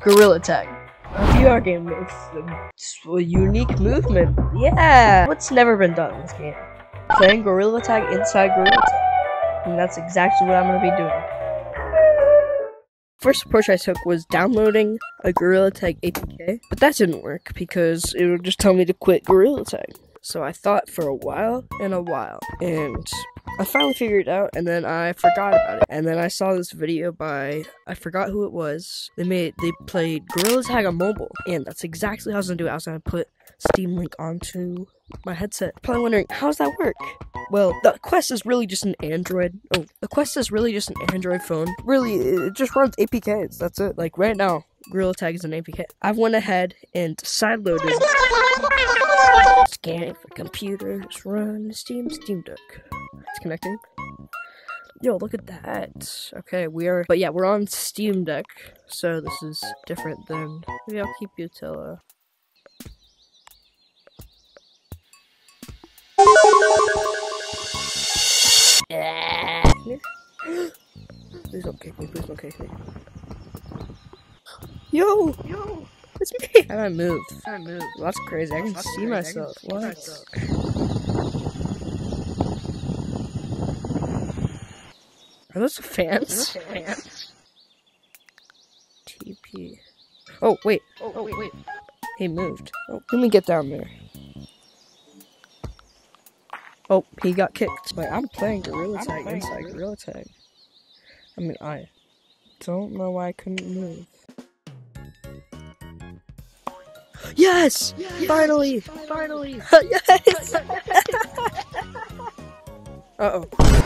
Gorilla Tag. A VR game with a unique movement. Yeah! What's never been done in this game? Playing Gorilla Tag inside Gorilla Tag. And that's exactly what I'm to be doing. First approach I took was downloading a Gorilla Tag APK, but that didn't work because it would just tell me to quit Gorilla Tag. So I thought for a while and a while, and I finally figured it out, and then I forgot about it. And then I saw this video by I forgot who it was. They made they played Gorilla Tag on mobile, and that's exactly how I was gonna do it. I was gonna put Steam Link onto my headset. Probably wondering how does that work? Well, the Quest is really just an Android. Oh, the Quest is really just an Android phone. Really, it just runs APKs. That's it. Like right now, Gorilla Tag is an APK. I've went ahead and sideloaded. Scanning for computers. Run Steam Steam Deck. It's connecting. Yo, look at that. Okay, we are. But yeah, we're on Steam Deck, so this is different than. Maybe I'll keep you till. Uh, Please don't kick me, please don't kick me. Yo! Yo! It's me! How do I move? I moved. Well, that's crazy. I can That's see crazy. I can myself. what? Are those fans? Fans. TP. Oh, wait. Oh, wait, wait. He moved. Oh, let me get down there. Oh, he got kicked. Wait, I'm playing Gorilla Tag playing inside Gorilla- Tag. I mean, I don't know why I couldn't move. Yes! Finally! Finally. yes! Uh oh.